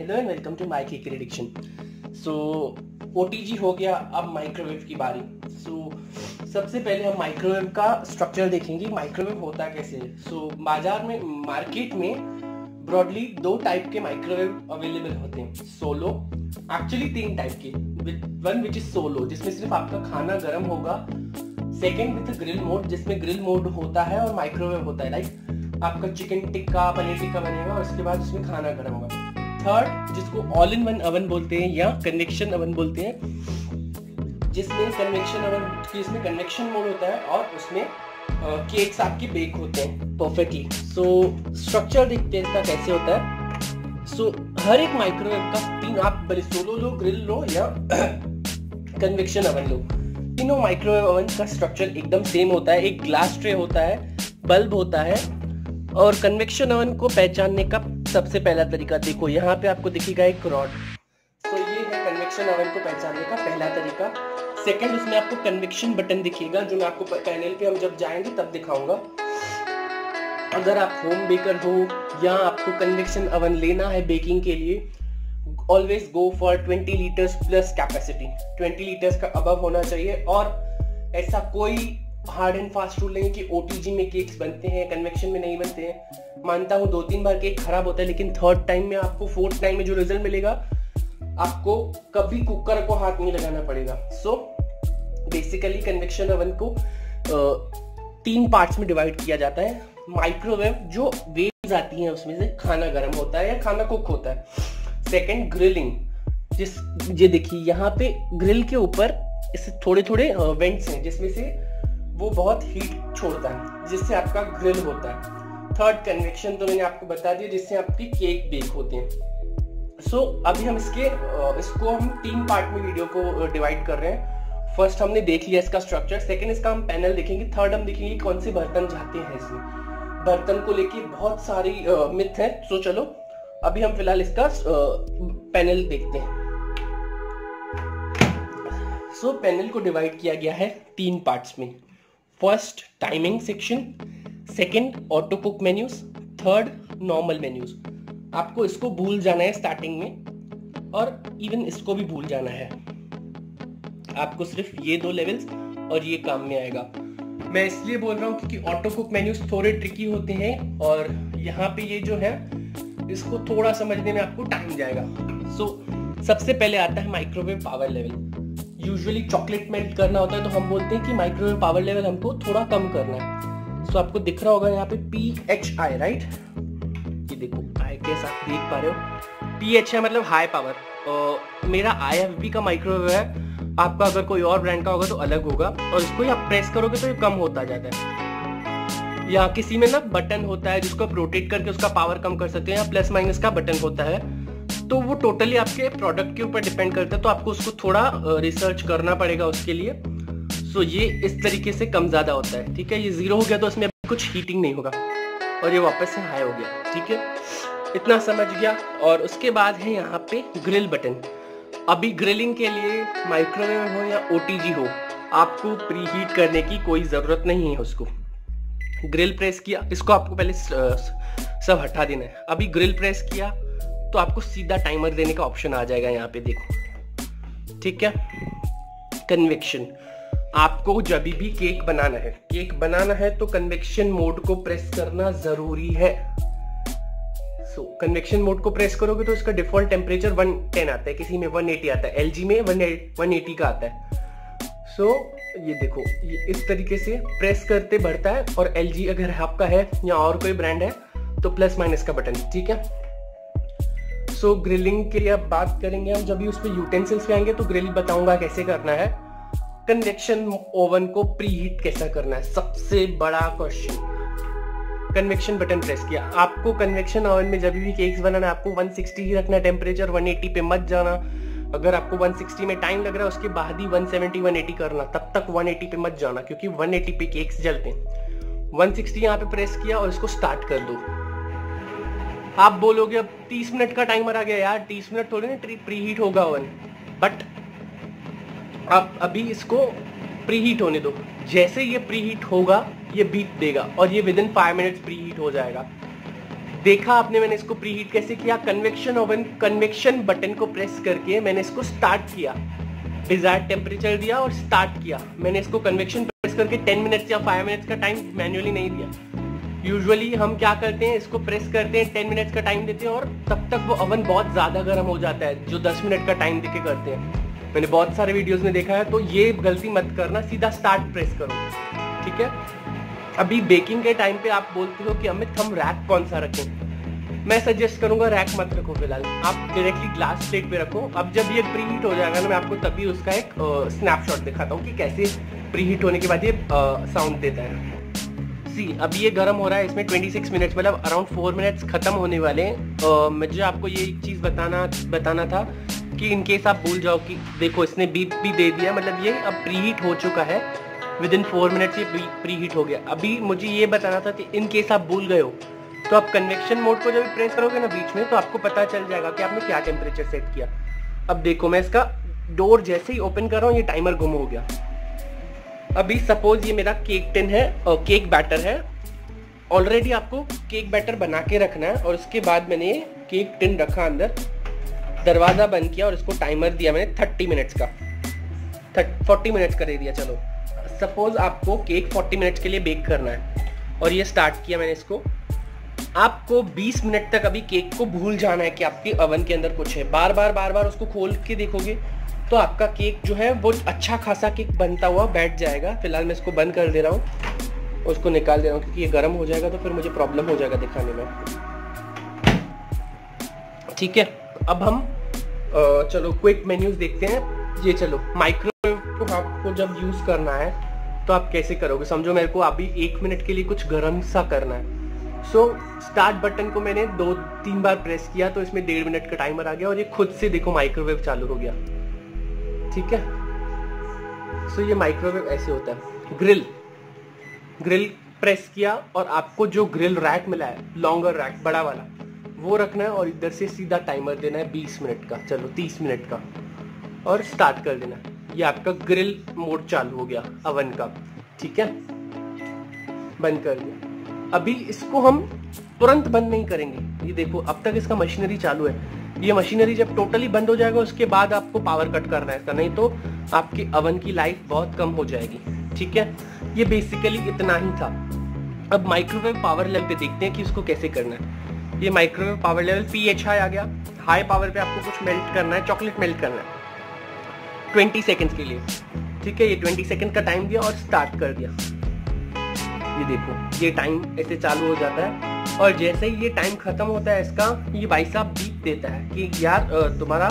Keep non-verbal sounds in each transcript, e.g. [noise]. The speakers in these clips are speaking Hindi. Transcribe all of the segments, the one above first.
Hello and welcome to my cake addiction so OTG हो गया अब माइक्रोवेव की बारी. सो so, सबसे पहले हम माइक्रोवेव का स्ट्रक्चर देखेंगे. माइक्रोवेव होता कैसे? सो so, बाज़ार में मार्केट में ब्रॉडली दो टाइप के माइक्रोवेव अवेलेबल होते हैं. सोलो एक्चुअली तीन टाइप के. वन विच इज़ सोलो जिसमें सिर्फ़ आपका खाना गर्म होगा. सेकेंड विथ ग्रिल मोड जिसमें ग्रिल मोड होता है और माइक्रोवेव होता है. लाइक आपका चिकन टिक्का पनीर टिक्का बनेगा और उसके बाद उसमें खाना गर्म होगा. थर्ड जिसको ऑल इन वन अवन बोलते हैं या कन्वेक्शन अवन बोलते हैं जिसमें कन्वेक्शन अवन जिसमें कन्वेक्शन मोड होता है और उसमें केक्स आपके बेक होते हैं परफेक्टली सो स्ट्रक्चर देखते हैं इसका कैसे होता है. सो so, हर एक माइक्रोवेव का तीन आप भले सोलो लो ग्रिल लो या [clears throat] कन्वेक्शन अवन लो. तीनों माइक्रोवेव ओवन का स्ट्रक्चर एकदम सेम होता है. एक ग्लास ट्रे होता है बल्ब होता है और कन्वेक्शन ओवन को पहचानने का सबसे पहला तरीका देखो, यहाँ पे आपको दिखेगा एक रॉड तो ये है कन्वेक्शन ओवन को पहचानने का पहला तरीका। सेकंड उसमें आपको कन्वेक्शन बटन दिखेगा, जो मैं आपको पैनल पे हम जब जाएँगे तब दिखाऊँगा। अगर आप होम बेकर हो, या आपको कन्वेक्शन ओवन लेना है बेकिंग के लिए always go for 20 litres plus capacity 20 litres का अबव होना चाहिए, और ऐसा कोई हार्ड एंड फास्ट रूल नहीं कि ओटीजी में केक्स बनते हैं कन्वेक्शन में नहीं बनते हैं। मानता हूँ दो तीन बार केक खराब होता है, लेकिन थर्ड टाइम में आपको फोर्थ टाइम में जो रिज़ल्ट मिलेगा, आपको कभी कुकर को हाथ नहीं लगाना पड़ेगा। सो बेसिकली कन्वेक्शन ओवन को तीन पार्ट्स में डिवाइड किया जाता है। माइक्रोवेव जो वेव्स आती हैं, उसमें से खाना गर्म होता है या खाना कुक होता है। सेकेंड ग्रिलिंग जिस, ये देखिए, यहाँ पे ग्रिल के ऊपर इस थोड़े थोड़े वेंट्स हैं, जिसमें से वो बहुत हीट छोड़ता है जिससे आपका ग्रिल होता है। थर्ड कन्वेक्शन तो मैंने आपको बता दिया जिससे आपकी केक बेक होते हैं। सो so, अभी हम इसके इसको हम तीन पार्ट में वीडियो को डिवाइड कर रहे हैं। फ़र्स्ट हमने देख लिया इसका स्ट्रक्चर सेकंड इसका हम पैनल देखेंगे थर्ड हम देखेंगे कौन से बर्तन जाते हैं इसमें। बर्तन को लेके बहुत सारी मिथ है सो so, चलो अभी हम फ़िलहाल इसका पैनल देखते हैं। सो so, पैनल को डिवाइड किया गया है तीन पार्ट्स में। First timing section second auto cook menus third normal menus आपको इसको भूल जाना है स्टार्टिंग में और इवन इसको भी भूल जाना है। आपको सिर्फ़ ये दो लेवल्स और ये काम में आएगा। मैं इसलिए बोल रहा हूँ क्योंकि ऑटो कुक मेन्यूज थोड़े ट्रिकी होते हैं और यहाँ पे ये जो है इसको थोड़ा समझने में आपको टाइम जाएगा। सो so, सबसे पहले आता है microwave power level usually chocolate melt करना होता है तो हम बोलते हैं कि माइक्रोवेव पावर लेवल हमको थोड़ा कम करना है। सो so, आपको दिख रहा होगा यहाँ पे पी एच आई राइट ये देखो आई कैसे आप देख पा रहे हो। पी एच आई मतलब हाई पावर और मेरा आई एफ़ बी का माइक्रोवेव है। आपका अगर कोई और ब्रांड का होगा तो अलग होगा। और इसको आप प्रेस करोगे तो ये कम होता जाता है। या किसी में ना बटन होता है जिसको आप रोटेट करके उसका पावर कम कर सकते हैं या प्लस माइनस का बटन होता है। तो वो टोटली आपके प्रोडक्ट के ऊपर डिपेंड करता है तो आपको उसको थोड़ा रिसर्च करना पड़ेगा उसके लिए। सो ये इस तरीके से कम ज़्यादा होता है, ठीक है? ये ज़ीरो हो गया तो इसमें कुछ हीटिंग नहीं होगा, और ये वापस से हाई हो गया, ठीक है? इतना समझ गया, और उसके बाद है यहाँ पे ग्रिल बटन अभी ग्रिलिंग के लिए माइक्रोवेव हो या ओटीजी हो, आपको प्री हीट करने की कोई ज़रूरत नहीं है उसको। ग्रिल प्रेस किया, इसको आपको पहले सब हटा देना है। अभी ग्रिल प्रेस किया तो आपको सीधा टाइमर देने का ऑप्शन आ जाएगा यहाँ पे देखो। ठीक है कन्वेक्शन आपको जब भी केक बनाना है केक बनाना है तो कन्वेक्शन मोड को प्रेस करना ज़रूरी है। सो कन्वेक्शन मोड को प्रेस करोगे तो इसका डिफ़ॉल्ट टेम्परेचर 110 आता है किसी में 180 आता है एलजी में 180 का आता है। सो so, ये देखो ये इस तरीके से प्रेस करते बढ़ता है और LG अगर आपका है या और कोई ब्रांड है तो प्लस माइनस का बटन ठीक है? सो ग्रिलिंग के लिए अब बात करेंगे हम। जब भी उस पर यूटेंसिल्स पे आएँगे तो ग्रिल बताऊँगा कैसे करना है। कन्वेक्शन ओवन को प्री हीट कैसा करना है? सबसे बड़ा क्वेश्चन कन्वेक्शन बटन प्रेस किया। आपको कन्वेक्शन ओवन में जब भी केक्स बनाना है, आपको 160 ही रखना टेम्परेचर 180 पे मत जाना। अगर आपको 160 में टाइम लग रहा है, उसके बाद ही 170 180 करना। तब तक 180 पे मत जाना, क्योंकि 180 पे केक्स जलते हैं। 160 यहाँ पे प्रेस किया और इसको स्टार्ट कर दो। आप बोलोगे, अब तीस मिनट का टाइमर आ गया यार, तीस मिनट थोड़ी ना प्री हीट होगा ओवन बट आप अभी इसको प्री हीट होने दो। जैसे ये प्री हीट होगा, ये बीत देगा और ये within five minutes preheat हो जाएगा। देखा आपने मैंने इसको प्री हीट कैसे किया? कन्वेक्शन ओवन कन्वेक्शन बटन को प्रेस करके मैंने इसको स्टार्ट किया। डिज़ायर टेम्परेचर दिया और स्टार्ट किया। मैंने इसको कन्वेक्शन प्रेस करके 10 मिनट्स या 5 मिनट्स का टाइम मैन्युअली नहीं दिया। यूजुअली हम क्या करते हैं, इसको प्रेस करते हैं टेन मिनट्स का टाइम देते हैं और तब तक वो ओवन बहुत ज़्यादा गर्म हो जाता है, जो 10 मिनट का टाइम देके करते हैं। मैंने बहुत सारे वीडियोस में देखा है तो ये गलती मत करना, सीधा स्टार्ट प्रेस करो, ठीक है? अभी बेकिंग के टाइम पे आप बोलते हो कि अमित, हम रैक कौन सा रखें? मैं सजेस्ट करूँगा रैक मत रखो फ़िलहाल, आप डायरेक्टली ग्लास प्लेट पे रखो। अब जब ये प्री हीट हो जाएगा ना, मैं आपको तभी उसका एक स्नैपशॉट दिखाता हूँ कि कैसे प्री हीट होने के बाद ये साउंड देता है। सी अब ये गर्म हो रहा है, इसमें 26 मिनट्स मतलब अराउंड फोर मिनट्स खत्म होने वाले हैं। मुझे आपको ये एक चीज़ बताना बताना था कि इनकेस आप भूल जाओ कि देखो, इसने बीप भी दे दिया मतलब ये अब प्री हीट हो चुका है। विद इन फोर मिनट्स ये प्री हीट हो गया। अभी मुझे ये बताना था कि इन केस आप भूल गए हो तो आप कन्वेक्शन मोड को जब प्रेस करोगे ना बीच में तो आपको पता चल जाएगा कि आपने क्या टेम्परेचर सेट किया। अब देखो, मैं इसका डोर जैसे ही ओपन कर रहा हूँ, ये टाइमर गुम हो गया। अभी सपोज़ ये मेरा केक टिन है और केक बैटर है। ऑलरेडी आपको केक बैटर बना के रखना है और उसके बाद मैंने केक टिन रखा अंदर। दरवाज़ा बंद किया और इसको टाइमर दिया मैंने थर्टी मिनट्स का। फोर्टी मिनट्स का दे दिया, चलो। सपोज़ आपको केक फोर्टी मिनट्स के लिए बेक करना है। और ये स्टार्ट किया मैंने इसको। आपको 20 मिनट तक अभी केक को भूल जाना है कि आपके ओवन के अंदर कुछ है। बार बार बार बार उसको खोल के देखोगे तो आपका केक जो है वो अच्छा खासा केक बनता हुआ बैठ जाएगा। फ़िलहाल मैं इसको बंद कर दे रहा हूँ उसको निकाल दे रहा हूँ क्योंकि ये गर्म हो जाएगा तो फिर मुझे प्रॉब्लम हो जाएगा दिखाने में। ठीक है, अब हम चलो क्विक मेन्यूज देखते हैं। ये चलो, माइक्रोवेव को आपको जब यूज़ करना है तो आप कैसे करोगे? समझो मेरे को अभी एक मिनट के लिए कुछ गर्म सा करना है। सो स्टार्ट बटन को मैंने दो तीन बार प्रेस किया तो इसमें डेढ़ मिनट का टाइमर आ गया और ये खुद से देखो माइक्रोवेव चालू हो गया। ठीक है? सो so, ये माइक्रोवेव ऐसे होता है। ग्रिल ग्रिल प्रेस किया और आपको जो ग्रिल रैक मिला है लॉन्गर रैक बड़ा वाला वो रखना है और इधर से सीधा टाइमर देना है 20 मिनट का। चलो 30 मिनट का। और स्टार्ट कर देना ये आपका ग्रिल मोड चालू हो गया अवन का। ठीक है? बंद कर दिया। अभी इसको हम तुरंत बंद नहीं करेंगे। ये देखो अब तक इसका मशीनरी चालू है। ये मशीनरी जब टोटली बंद हो जाएगा, उसके बाद आपको पावर कट करना है नहीं तो आपकी अवन की लाइफ बहुत कम हो जाएगी। ठीक है? ये बेसिकली इतना ही था। अब माइक्रोवेव पावर लेवल पे देखते हैं कि इसको कैसे करना है। ये microwave power level P H high आ गया। हाई पावर पे आपको कुछ मेल्ट करना है चॉकलेट मेल्ट करना है। ट्वेंटी सेकेंड के लिए। ठीक है? ये ट्वेंटी सेकेंड का टाइम दिया और स्टार्ट कर दिया। ये देखो, ये टाइम ऐसे चालू हो जाता है। और जैसे ही ये टाइम खत्म होता है इसका, ये भाई साहब बीप देता है कि यार तुम्हारा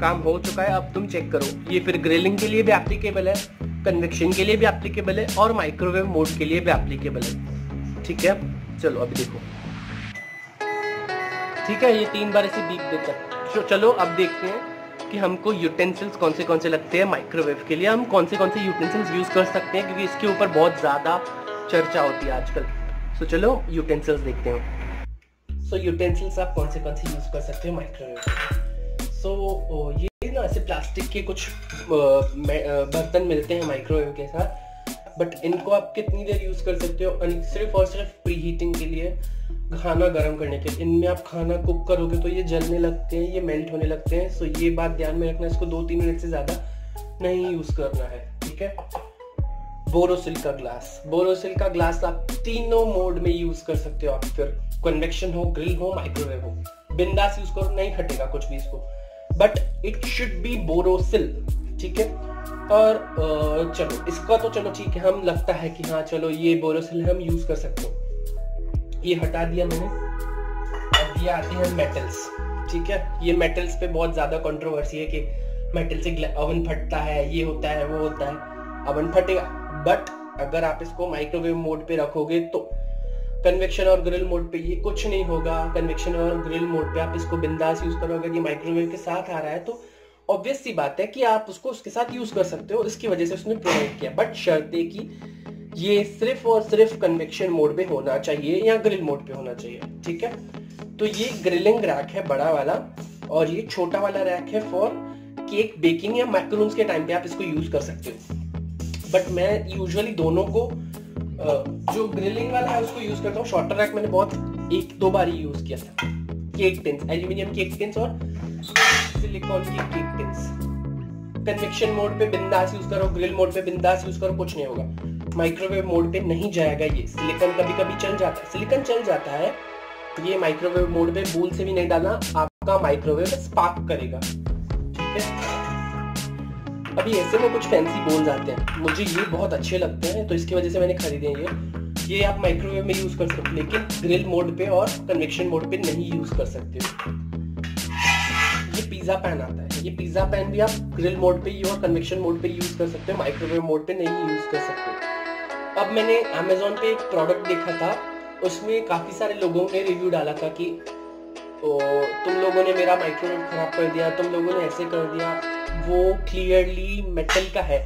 काम हो चुका है, अब तुम चेक करो। ये फिर ग्रिलिंग के लिए भी एप्लीकेबल है कन्वेक्शन के लिए भी एप्लीकेबल है, और माइक्रोवेव मोड के लिए भी एप्लीकेबल है। ठीक है? चलो, अभी देखो। ठीक है, ये तीन बार ऐसे बीप देता है। चलो अब देखते हैं कि हमको यूटेंसिल्स कौन से कौन से लगते हैं माइक्रोवेव के लिए। हम कौन से कौन से यूटेंसिल्स यूज़ कर सकते हैं, क्योंकि इसके ऊपर बहुत ज़्यादा चर्चा होती है आजकल। सो so, चलो यूटेंसिल्स देखते हैं। सो so, यूटेंसिल्स आप कौन से कौन से यूज़ कर सकते हो? माइक्रोवेव सो so, ये ना ऐसे प्लास्टिक के कुछ बर्तन मिलते हैं माइक्रोवेव के साथ। बट इनको आप कितनी देर यूज़ कर सकते हो? सिर्फ़ और सिर्फ़ प्री हीटिंग के लिए खाना गर्म करने के इनमें आप खाना कुक करोगे तो ये जलने लगते हैं ये मेल्ट होने लगते हैं। सो ये बात ध्यान में रखना इसको दो तीन मिनट से ज़्यादा नहीं यूज़ करना है ठीक है? बोरोसिल का ग्लास। बोरोसिल का ग्लास आप तीनों मोड में यूज़ कर सकते हो आप। फिर कन्वेक्शन हो, ग्रिल हो, माइक्रोवेव हो। बिंदास यूज़ करो, नहीं फटेगा कुछ भी इसको। But it should be Borosil ठीक है? और चलो, इसका तो चलो ठीक है, हम लगता है कि हाँ चलो, ये बोरोसिल हम यूज़ कर सकते हो। ये हटा दिया मैंने। अब ये आते हैं मेटल्स ठीक है? ये मेटल्स पे बहुत ज़्यादा कंट्रोवर्सी है कि मेटल से ओवन फटता है, ये होता है, वो होता है। ओवन फटेगा। बट अगर आप इसको माइक्रोवेव मोड पे रखोगे तो कन्वेक्शन और ग्रिल मोड पे ये कुछ नहीं होगा। कन्वेक्शन और ग्रिल मोड पे आप इसको बिंदास यूज़ करो। अगर ये माइक्रोवेव के साथ आ रहा है तो ऑब्वियस सी बात है कि आप उसको उसके साथ यूज़ कर सकते हो इसकी वजह से उसने प्रोवाइड किया। बट शर्त है कि ये सिर्फ़ और सिर्फ़ कन्वेक्शन मोड पे होना चाहिए या ग्रिल मोड पे होना चाहिए। ठीक है? तो ये ग्रिलिंग रैक है बड़ा वाला और ये छोटा वाला रैक है फॉर केक बेकिंग या मैक्रोन्स के टाइम पे आप इसको यूज़ कर सकते हो। बट मैं यूजुअली दोनों को जो ग्रिलिंग वाला है उसको यूज़ करता हूँ। शॉर्टर रैक मैंने बहुत एक दो बार ही यूज़ किया था। Cake tins aluminium cake tins और सिलिकॉन की केक टिन्स कन्वेक्शन मोड पे बिंदास यूज़ करो ग्रिल मोड पे बिंदास यूज़ करो, कुछ नहीं होगा। माइक्रोवेव मोड पे नहीं जाएगा ये। सिलिकॉन कभी कभी चल जाता है। सिलिकॉन चल जाता है, ये माइक्रोवेव मोड पे बूल से भी नहीं डालना, आपका माइक्रोवेव स्पार्क करेगा। ठीक है? अभी ऐसे में कुछ फैंसी बोल्स आते हैं। मुझे ये बहुत अच्छे लगते हैं तो इसकी वजह से मैंने खरीदे ये। ये आप माइक्रोवेव में यूज़ कर सकते हो लेकिन ग्रिल मोड पे और कन्वेक्शन मोड पे नहीं यूज़ कर सकते हो। ये पिज्जा पैन आता है। ये पिज्जा पैन भी आप ग्रिल मोड पे ही और कन्वेक्शन मोड पे यूज़ कर सकते हो माइक्रोवेव मोड पे नहीं यूज़ कर सकते अब मैंने अमेजोन पे एक प्रोडक्ट देखा था उसमें काफ़ी सारे लोगों ने रिव्यू डाला था कि ओ, तुम लोगों ने मेरा माइक्रोवेव खराब कर दिया तुम लोगों ने ऐसे कर दिया। वो क्लियरली मेटल का है।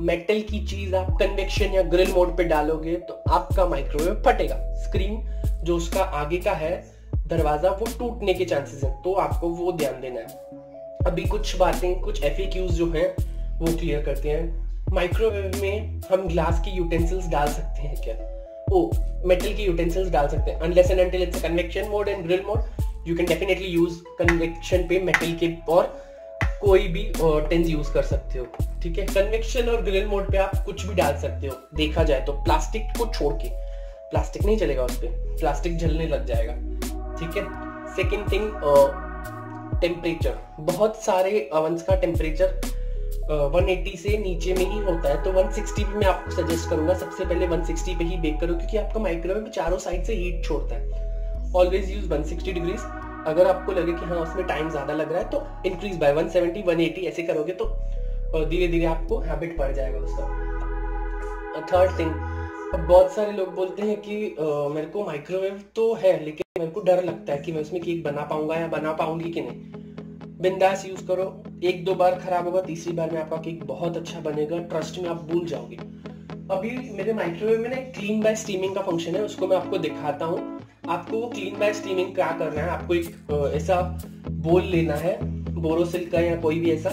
मेटल की चीज़ आप कन्वेक्शन या ग्रिल मोड पे डालोगे तो आपका माइक्रोवेव फटेगा। स्क्रीन जो उसका आगे का है, दरवाज़ा वो टूटने के चांसेस हैं तो आपको वो ध्यान देना है। अभी कुछ बातें, कुछ एफ़ जो हैं, वो क्लियर करते हैं। माइक्रोवेव में हम ग्लास के यूटेंसिल्स डाल सकते हैं क्या? ओ मेटल के यूटेंसिल्स डाल सकते हैं। Unless and it's convection mode and grill mode you can definitely use convection पे मेटल के और कोई भी टेंस यूज़ कर सकते हो ठीक है? कन्वेक्शन और ग्रिल मोड पे आप कुछ भी डाल सकते हो देखा जाए तो प्लास्टिक को छोड़ के। प्लास्टिक नहीं चलेगा उस पर प्लास्टिक जलने लग जाएगा ठीक है? सेकेंड थिंग टेम्परेचर बहुत सारे अवंस का टेम्परेचर uh, 180 से नीचे में ही होता है तो 160 पे मैं आपको सजेस्ट करूँगा। सबसे पहले 160 पे ही बेक करो क्योंकि आपका माइक्रोवेव चारों साइड से हीट छोड़ता है। ऑलवेज यूज़ 160 डिग्रीज अगर आपको लगे कि हाँ उसमें टाइम ज़्यादा लग रहा है तो इंक्रीज बाय 170 180 ऐसे करोगे तो धीरे धीरे आपको हैबिट पड़ जाएगा उसका। थर्ड थिंग अब बहुत सारे लोग बोलते हैं कि आ, मेरे को माइक्रोवेव तो है लेकिन मेरे को डर लगता है कि मैं उसमें केक बना पाऊँगा या बना पाऊँगी कि नहीं। बिंदास यूज़ करो एक दो बार खराब होगा तीसरी बार में आपका केक बहुत अच्छा बनेगा ट्रस्ट में आप भूल जाओगे। अभी मेरे माइक्रोवेव में ना क्लीन बाय स्टीमिंग का फ़ंक्शन है उसको मैं आपको दिखाता हूँ। आपको वो क्लीन बाय स्टीमिंग क्या करना है? आपको एक ऐसा बोल लेना है बोरोसिल का या कोई भी ऐसा।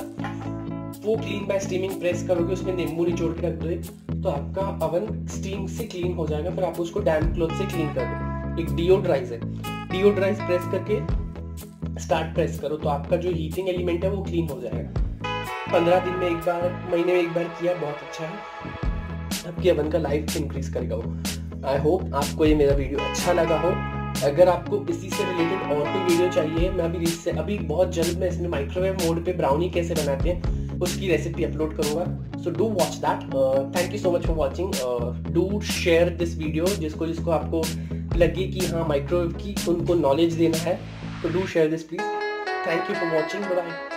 वो क्लीन बाय स्टीमिंग प्रेस करोगे, उसमें नींबू निचोड़ के रख दो तो आपका अवन स्टीम से क्लीन हो जाएगा, फिर आप उसको डैम क्लोथ से क्लीन कर दो। एक डिओड्राइज है। डिओड्राइज प्रेस करके स्टार्ट प्रेस करो तो आपका जो हीटिंग एलिमेंट है, वो क्लीन हो जाएगा। पंद्रह दिन में एक बार, महीने में एक बार किया, बहुत अच्छा है। आपकी अवन का लाइफ इंक्रीज करेगा वो। आई होप आपको ये मेरा वीडियो अच्छा लगा हो। अगर आपको इसी से रिलेटेड और कोई वीडियो चाहिए, मैं अभी इससे अभी बहुत जल्द मैं इसमें माइक्रोवेव मोड पे ब्राउनी कैसे बनाते हैं, उसकी रेसिपी अपलोड करूँगा। So do watch that thank you so much for watching do share this video जिसको जिसको आपको लगे कि हाँ माइक्रोवेव की उनको नॉलेज देना है। तो do share this please thank you for watching bye